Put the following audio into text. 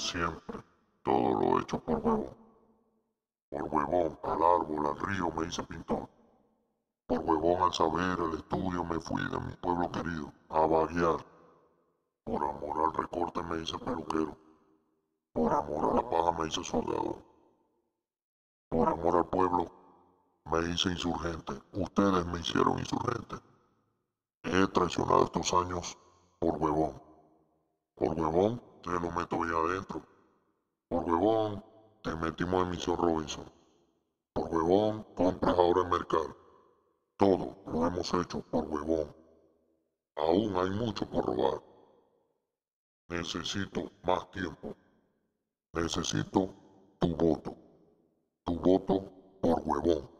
siempre. Todo lo he hecho por huevón. Por huevón, al árbol, al río me hice pintor. Por huevón, al saber, al estudio me fui de mi pueblo querido, a vaguear. Por amor al recorte me hice peluquero. Por amor a la paja me hice soldado. Por amor al pueblo me hice insurgente. Ustedes me hicieron insurgente. He traicionado estos años por huevón. Por huevón te lo meto ahí adentro. Por huevón te metimos en Misión Robinson. Por huevón compras ahora en Mercar. Todo lo hemos hecho por huevón. Aún hay mucho por robar. Necesito más tiempo. Necesito tu voto. Tu voto por huevón.